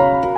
You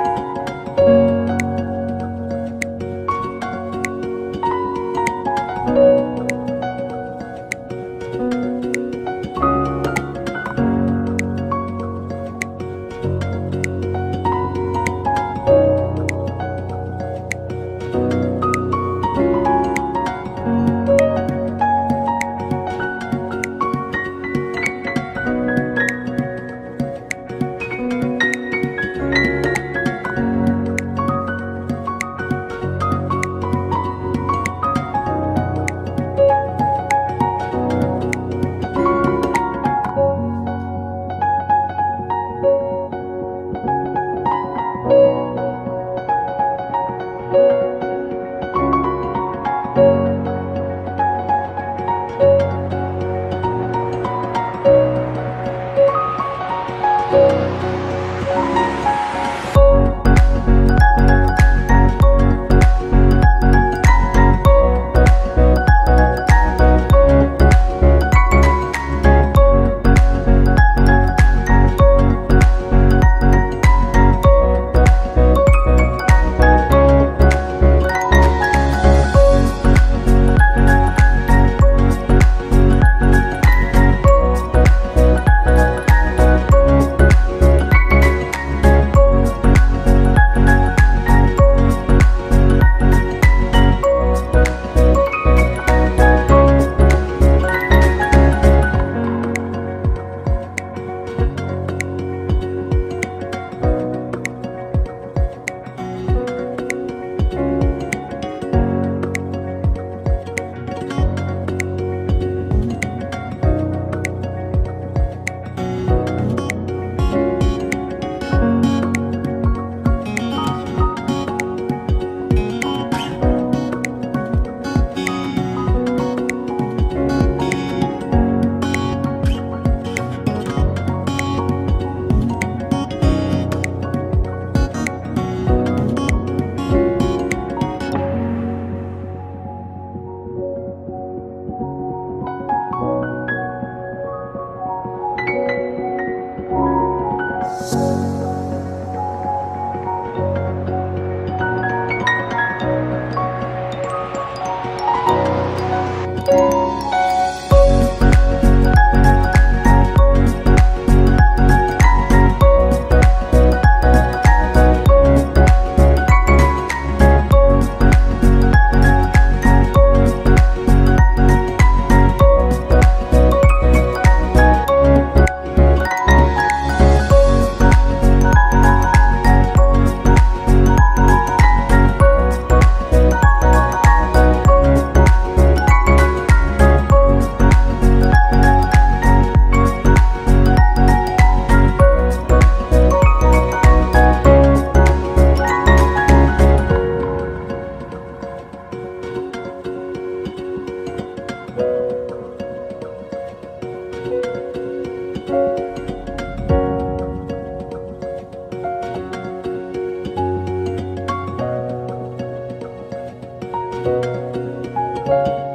Música